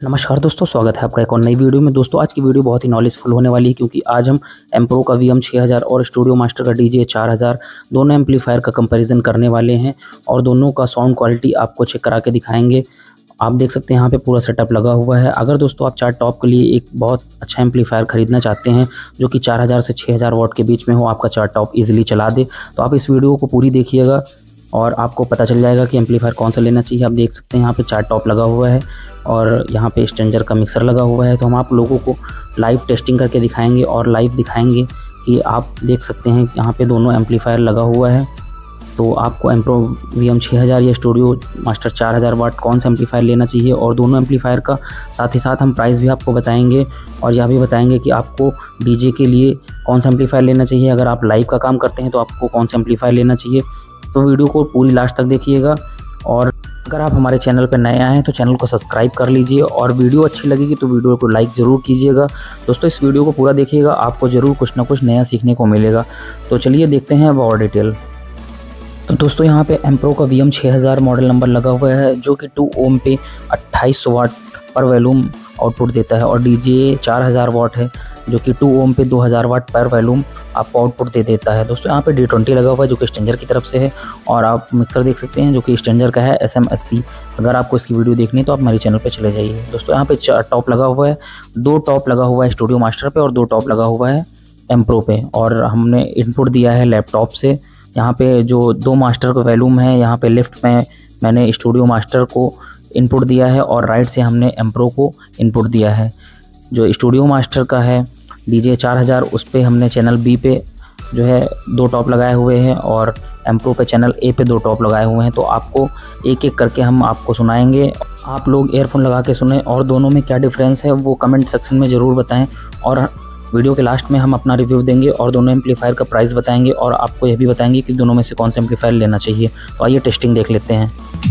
नमस्कार दोस्तों, स्वागत है आपका एक और नई वीडियो में। दोस्तों, आज की वीडियो बहुत ही नॉलेजफुल होने वाली है क्योंकि आज हम एम्प्रो का वी एम छः हज़ार और स्टूडियो मास्टर का डी जे चार हज़ार दोनों एम्पलीफायर का कंपैरिजन करने वाले हैं और दोनों का साउंड क्वालिटी आपको चेक करा के दिखाएँगे। आप देख सकते हैं, यहाँ पे पूरा सेटअप लगा हुआ है। अगर दोस्तों, आप चार टॉप के लिए एक बहुत अच्छा एम्पलीफायर खरीदना चाहते हैं, जो कि 4000 से 6000 वाट के बीच में हो, आपका चार टॉप इजीली चला दे। तो आप इस वीडियो को पूरी देखिएगा और आपको पता चल जाएगा कि एम्पलीफायर कौन सा लेना चाहिए। आप देख सकते हैं, यहाँ पे चार टॉप लगा हुआ है। और यहाँ पे स्टेंजर का मिक्सर लगा हुआ है। तो हम आप लोगों को लाइव टेस्टिंग करके दिखाएँगे और लाइव दिखाएँगे कि आप देख सकते हैं यहाँ पे दोनों एम्पलीफायर लगा हुआ है। तो आपको एम्प्रो वी एम छः हज़ार या स्टूडियो मास्टर चार हज़ार वाट कौन सा एम्पलीफायर लेना चाहिए और दोनों एम्पलीफायर का साथ ही साथ हम प्राइस भी आपको बताएँगे और यह भी बताएँगे कि आपको डीजे के लिए कौन सा एम्पलीफायर लेना चाहिए। अगर आप लाइव का काम करते हैं तो आपको कौन सा एम्पलीफायर लेना चाहिए। तो वीडियो को पूरी लास्ट तक देखिएगा और अगर आप हमारे चैनल पर नए आए हैं तो चैनल को सब्सक्राइब कर लीजिए और वीडियो अच्छी लगेगी तो वीडियो को लाइक ज़रूर कीजिएगा। दोस्तों, इस वीडियो को पूरा देखिएगा, आपको ज़रूर कुछ ना कुछ नया सीखने को मिलेगा। तो चलिए देखते हैं अब और डिटेल। तो दोस्तों, यहाँ पे एम्प्रो का वी एम मॉडल नंबर लगा हुआ है, जो कि टू ओम पे अट्ठाईस वाट पर वैल्यूम आउटपुट देता है और डी जे चार हज़ार वाट है। जो कि टू ओम पे 2000 वाट पर वैल्यूम आपको आउटपुट दे देता है। दोस्तों, यहाँ पे डी ट्वेंटी लगा हुआ है, जो कि स्टेंजर की तरफ़ से है और आप मिक्सर देख सकते हैं, जो कि स्टेंजर का है एस एम एस सी अगर आपको इसकी वीडियो देखनी है तो आप हमारे चैनल पर चले जाइए। दोस्तों, यहाँ पे टॉप लगा हुआ है। दो टॉप लगा हुआ है स्टूडियो मास्टर पर और दो टॉप लगा हुआ है एम्प्रो पे। और हमने इनपुट दिया है लैपटॉप से। यहाँ पे जो दो मास्टर का वैल्यूम है, यहाँ पे लेफ़्ट में मैंने स्टूडियो मास्टर को इनपुट दिया है और राइट से हमने एम्प्रो को इनपुट दिया है। जो स्टूडियो मास्टर का है डी जे चार हज़ार, उस पर हमने चैनल बी पे जो है दो टॉप लगाए हुए हैं और एम्प्रो पे चैनल ए पे दो टॉप लगाए हुए हैं। तो आपको एक एक करके हम आपको सुनाएँगे। आप लोग एयरफोन लगा के सुने और दोनों में क्या डिफरेंस है वो कमेंट सेक्शन में ज़रूर बताएँ और वीडियो के लास्ट में हम अपना रिव्यू देंगे और दोनों एम्पलीफायर का प्राइस बताएँगे और आपको यह भी बताएँगे कि दोनों में से कौन सा एम्पलीफायर लेना चाहिए। तो आइए टेस्टिंग देख लेते हैं।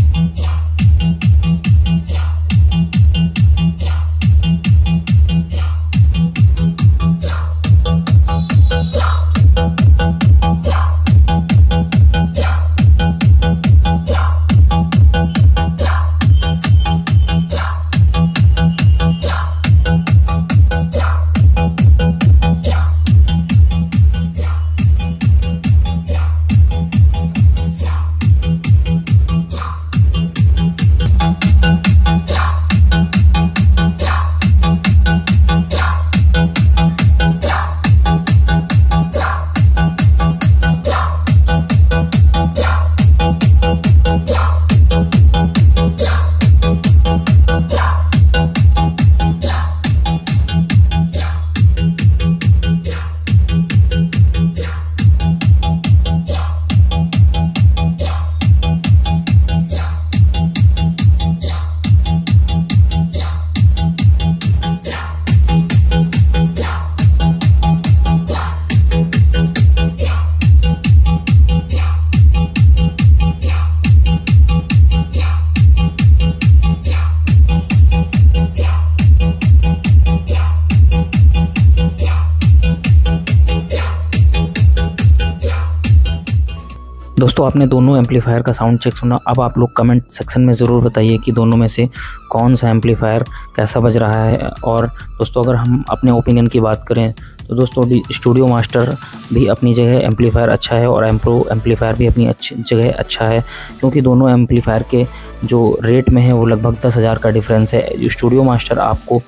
दोस्तों, आपने दोनों एम्पलीफायर का साउंड चेक सुना। अब आप लोग कमेंट सेक्शन में ज़रूर बताइए कि दोनों में से कौन सा एम्पलीफायर कैसा बज रहा है। और दोस्तों, अगर हम अपने ओपिनियन की बात करें तो दोस्तों अभी स्टूडियो मास्टर भी अपनी जगह एम्पलीफायर अच्छा है और एम्प्रो एम्पलीफायर भी अपनी अच्छी जगह अच्छा है। क्योंकि दोनों एम्पलीफायर के जो रेट में है, वो लगभग दस हज़ार का डिफरेंस है। स्टूडियो मास्टर आपको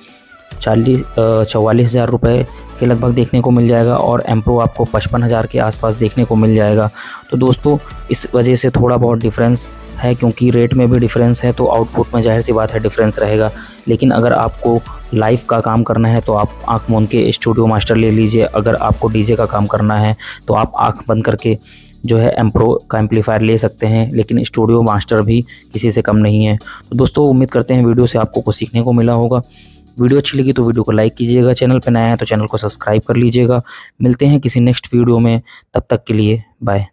चालीस चवालीस हज़ार रुपये के लगभग देखने को मिल जाएगा और एम्प्रो आपको पचपन हज़ार के आसपास देखने को मिल जाएगा। तो दोस्तों, इस वजह से थोड़ा बहुत डिफरेंस है क्योंकि रेट में भी डिफरेंस है तो आउटपुट में ज़ाहिर सी बात है डिफरेंस रहेगा। लेकिन अगर आपको लाइव का काम करना है तो आप आँख मूंद के स्टूडियो मास्टर ले लीजिए। अगर आपको डीजे का काम करना है तो आप आँख बंद करके जो है एम्प्रो का एम्पलीफायर ले सकते हैं, लेकिन स्टूडियो मास्टर भी किसी से कम नहीं है। तो दोस्तों, उम्मीद करते हैं वीडियो से आपको कुछ सीखने को मिला होगा। वीडियो अच्छी लगी तो वीडियो को लाइक कीजिएगा, चैनल पर नया है तो चैनल को सब्सक्राइब कर लीजिएगा। मिलते हैं किसी नेक्स्ट वीडियो में, तब तक के लिए बाय।